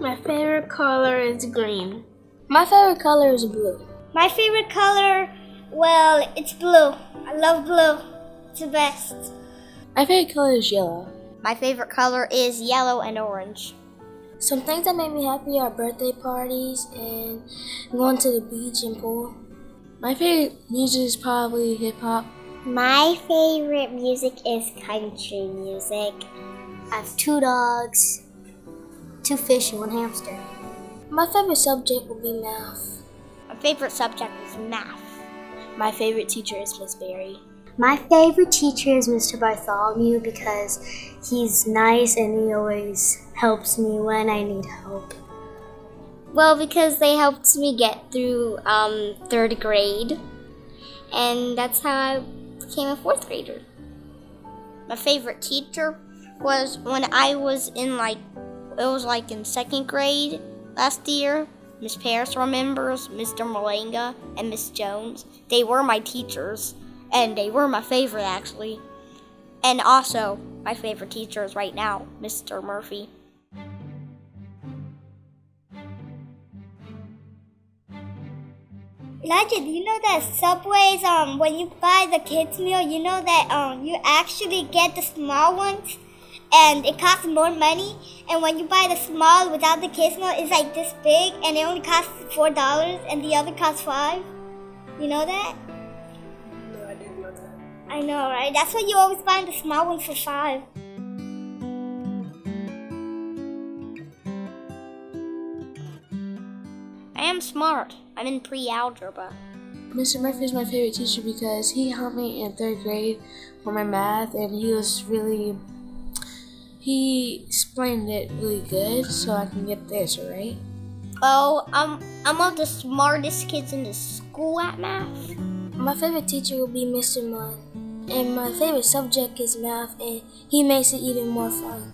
My favorite color is green. My favorite color is blue. My favorite color, well, it's blue. I love blue. It's the best. My favorite color is yellow. My favorite color is yellow and orange. Some things that make me happy are birthday parties and going to the beach and pool. My favorite music is probably hip hop. My favorite music is country music. I have two dogs, two fish, and one hamster. My favorite subject would be math. My favorite subject is math. My favorite teacher is Miss Berry. My favorite teacher is Mr. Bartholomew because he's nice and he always helps me when I need help. Well, because they helped me get through um, third grade, and that's how I became a fourth grader. My favorite teacher was when I was in like, it was like in second grade last year. Miss Paris remembers, Mr. Malenga, and Miss Jones. They were my teachers, and they were my favorite actually. And also, my favorite teacher is right now, Mr. Murphy. Elijah, do you know that Subways, um, when you buy the kids meal, you know that um, you actually get the small ones, and it costs more money. And when you buy the small without the case meal, it's like this big, and it only costs four dollars, and the other costs five. You know that? No, I didn't know that. I know, right? That's why you always buy the small one for five. I am smart. I'm in pre-algebra. Mr. Murphy is my favorite teacher because he helped me in third grade for my math, and he was really he explained it really good, so I can get this right. Oh, I'm I'm one of the smartest kids in the school at math. My favorite teacher will be Mr. Munn, and my favorite subject is math, and he makes it even more fun.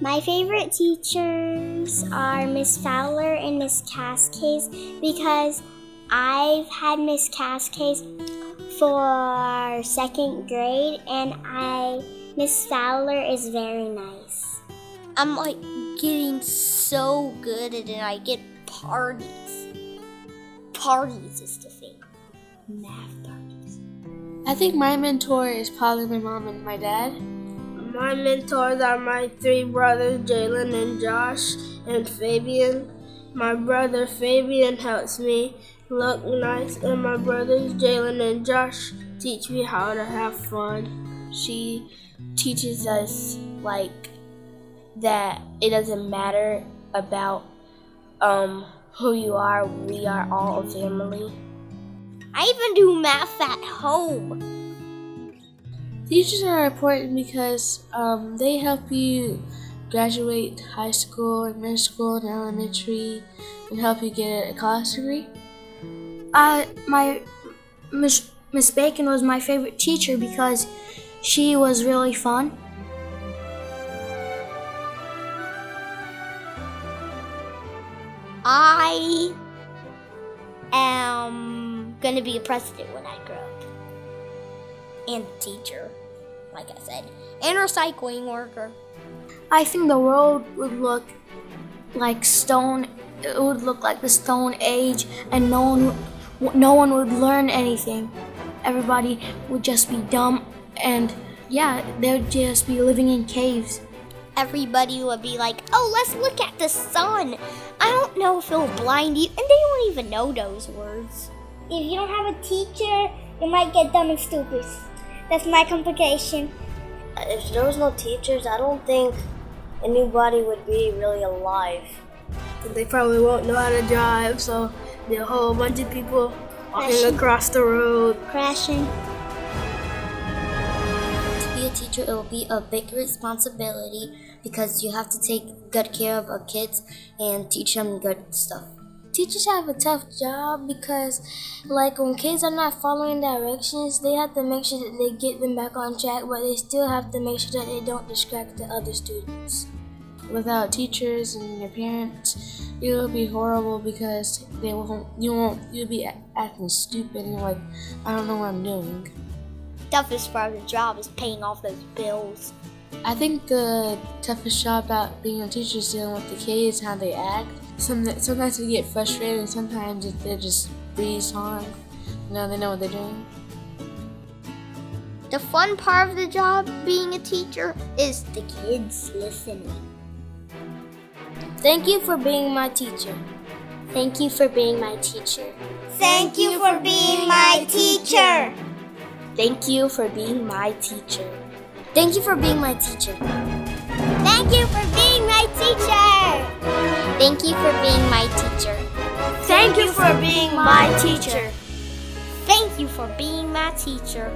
My favorite teachers are Miss Fowler and Miss Cascase because I've had Miss Cascase for second grade and I Miss Fowler is very nice. I'm like getting so good at it. I get parties. Parties is the thing. Math parties. I think my mentor is probably my mom and my dad. My mentors are my three brothers, Jalen and Josh and Fabian. My brother Fabian helps me look nice, and my brothers Jalen and Josh teach me how to have fun. She teaches us like that it doesn't matter about um, who you are. We are all a family. I even do math at home. Teachers are important because um, they help you graduate high school and middle school and elementary and help you get a college degree. Uh, my Miss Miss Bacon was my favorite teacher because she was really fun. I am gonna be a president when I grow up. And a teacher, like I said. And a recycling worker. I think the world would look like stone. It would look like the Stone Age, and no one, no one would learn anything. Everybody would just be dumb, and yeah, they would just be living in caves. Everybody would be like, oh, let's look at the sun. I don't know if it'll blind you. And they don't even know those words. If you don't have a teacher, you might get dumb and stupid. That's my complication. Uh, if there was no teachers, I don't think anybody would be really alive. They probably won't know how to drive, so there are a whole bunch of people walking Crashing. across the road. Crashing. Teacher, it will be a big responsibility because you have to take good care of our kids and teach them good stuff. Teachers have a tough job because, like, when kids are not following directions, they have to make sure that they get them back on track, but they still have to make sure that they don't distract the other students. Without teachers and your parents, it will be horrible because they won't, you won't, you'll be acting stupid and like, I don't know what I'm doing. Toughest part of the job is paying off those bills. I think the toughest job about being a teacher is dealing with the kids, how they act. Some, sometimes we get frustrated, and sometimes they just breeze on. You know, they know what they're doing. The fun part of the job being a teacher is the kids listening. Thank you for being my teacher. Thank you for being my teacher. Thank you for being my teacher. Thank you for being my teacher. Thank you for being my teacher. Thank you for being my teacher. Thank you for being my teacher. Thank you for being my teacher. Thank you for being my teacher.